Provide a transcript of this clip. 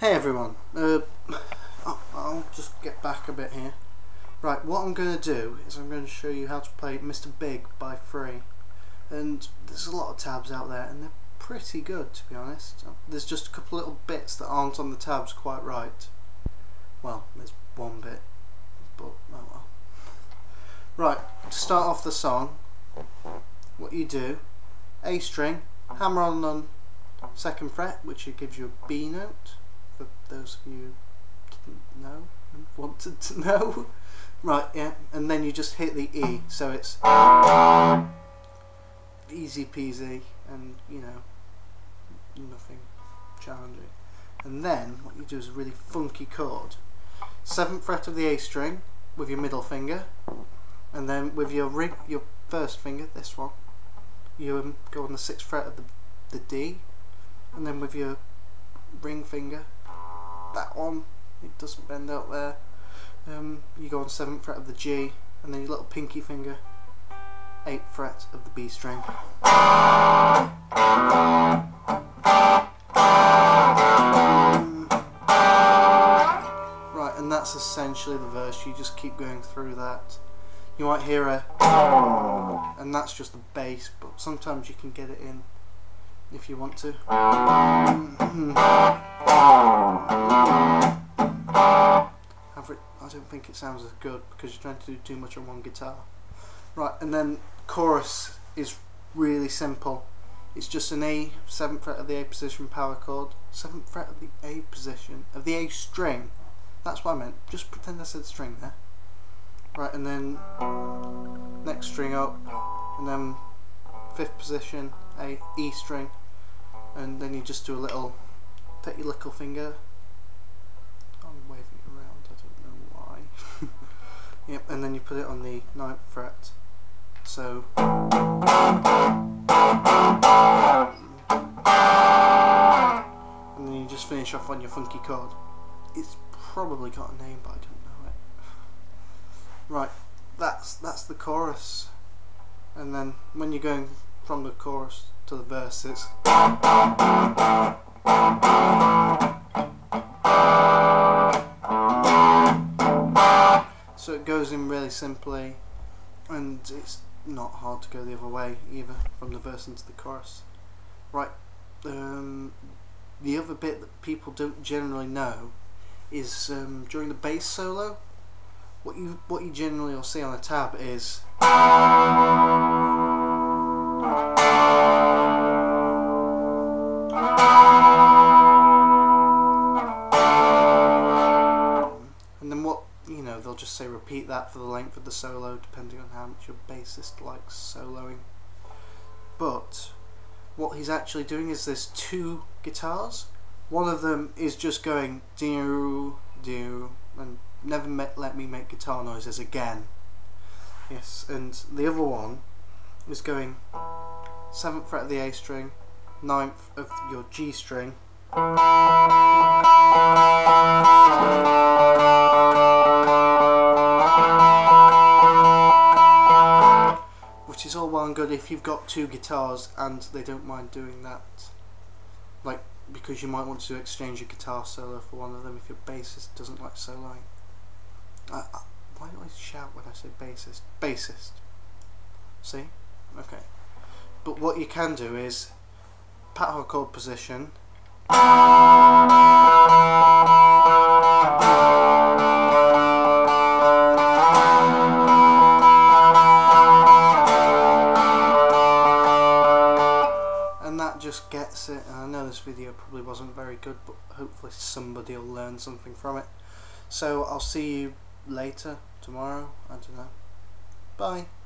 Hey everyone, uh, I'll just get back a bit here. Right, what I'm going to do is I'm going to show you how to play Mr. Big by Free. And there's a lot of tabs out there and they're pretty good to be honest. There's just a couple little bits that aren't on the tabs quite right. Well, there's one bit, but oh well. Right, to start off the song, what you do, A string, hammer on on second fret, which gives you a B note, for those of you who didn't know and wanted to know. Right, yeah, and then you just hit the E, so it's easy peasy and, you know, nothing challenging. And then what you do is a really funky chord. Seventh fret of the A string with your middle finger, and then with your ring, your first finger, this one, you um, go on the sixth fret of the, the D, and then with your ring finger, that one, it doesn't bend out there, um, you go on 7th fret of the G, and then your little pinky finger, 8th fret of the B string. Right, and that's essentially the verse, you just keep going through that. You might hear a and that's just the bass, but sometimes you can get it in if you want to. I don't think it sounds as good because you're trying to do too much on one guitar. Right, and then chorus is really simple. It's just an A, 7th fret of the A position power chord, 7th fret of the A position, of the A string. That's what I meant. Just pretend I said string there. Right, and then next string up, and then 5th position, A, E string, and then you just do a little, take your little finger, Yep, and then you put it on the ninth fret. So and then you just finish off on your funky chord. It's probably got a name, but I don't know it. Right, that's that's the chorus, and then when you're going from the chorus to the verses. Goes in really simply and it's not hard to go the other way either from the verse into the chorus. Right, um, the other bit that people don't generally know is um, during the bass solo what you what you generally will see on a tab is just say repeat that for the length of the solo depending on how much your bassist likes soloing. But what he's actually doing is there's two guitars. One of them is just going do do and never let me make guitar noises again. Yes, and the other one is going 7th fret of the A string, 9th of your G string. Good if you've got two guitars and they don't mind doing that. Like, because you might want to exchange your guitar solo for one of them if your bassist doesn't like soloing. I, I, why do I shout when I say bassist? Bassist. See? Okay. But what you can do is pat chord position. Just gets it and I know this video probably wasn't very good but hopefully somebody will learn something from it. So I'll see you later tomorrow I don't know. Bye